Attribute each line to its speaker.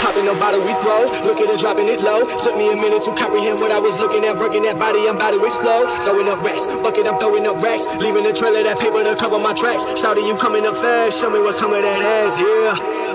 Speaker 1: Popping no bottle we throw. Look at her dropping it low. Took me a minute to comprehend what I was looking at. Working that body, I'm about to explode. Throwing up racks, fuck it, I'm throwing up racks. Leaving a trail of that paper to cover my tracks. Shouting you coming up fast. Show me what's coming that ass, yeah.